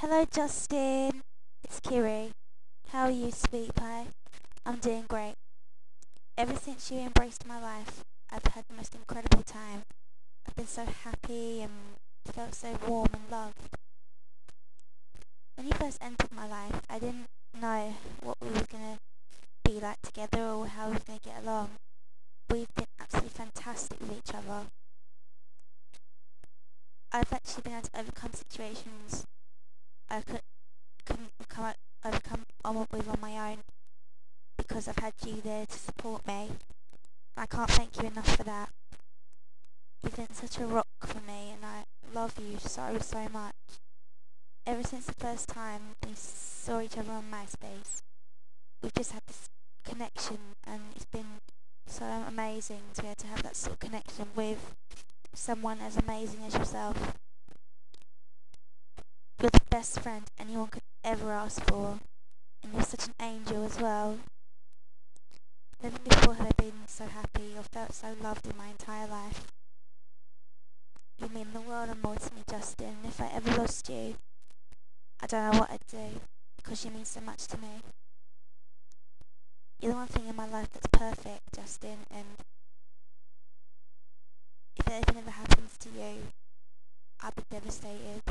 Hello, Justin. It's Kyrie. How are you, sweet pie? I'm doing great. Ever since you embraced my life, I've had the most incredible time. I've been so happy and felt so warm and loved. When you first entered my life, I didn't know what we were going to be like together or how we were going to get along. We've been absolutely fantastic with each other. I've actually been able to overcome situations I could couldn't come overcome on with on my own because I've had you there to support me. I can't thank you enough for that. You've been such a rock for me and I love you so, so much. Ever since the first time we saw each other on MySpace, we've just had this connection and it's been so amazing to be able to have that sort of connection with someone as amazing as yourself. You're the best friend anyone could ever ask for, and you're such an angel as well. Never before have I been so happy or felt so loved in my entire life. You mean the world and more to me, Justin, and if I ever lost you, I don't know what I'd do, because you mean so much to me. You're the one thing in my life that's perfect, Justin, and if anything ever happens to you, I'd be devastated.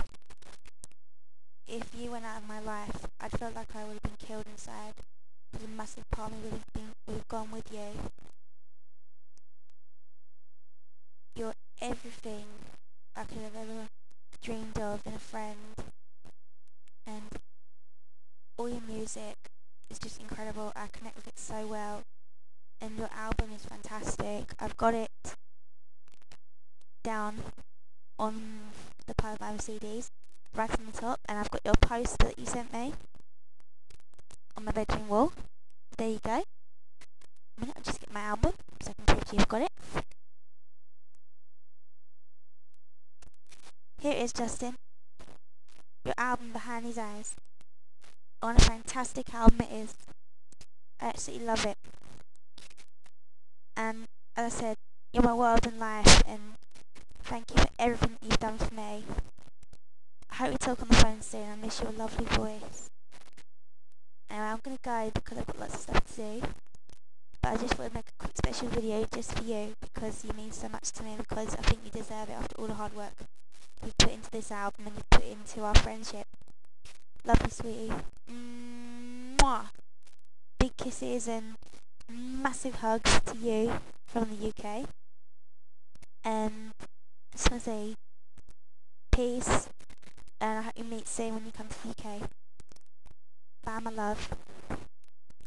If you went out of my life, I'd feel like I would have been killed inside, because a massive part of me would have been would have gone with you. You're everything I could have ever dreamed of in a friend, and all your music is just incredible. I connect with it so well. And your album is fantastic. I've got it down on the pile of my CDs, right on the top, and I've got your poster that you sent me on my bedroom wall. There you go. A minute, I'll just get my album so I can prove you've got it. Here is, Justin. Your album behind his eyes. What a fantastic album it is. I absolutely love it. And as I said, you're my world and life and thank you for everything you've done for me. Hope we talk on the phone soon. I miss your lovely voice. Anyway, I'm gonna go because I've got lots of stuff to do. But I just want to make a quick special video just for you because you mean so much to me because I think you deserve it after all the hard work you've put into this album and you've put into our friendship. Love you, sweetie. Mwah. Big kisses and massive hugs to you from the UK. And I just want to say peace you meet soon when you come to UK. Bye, my love.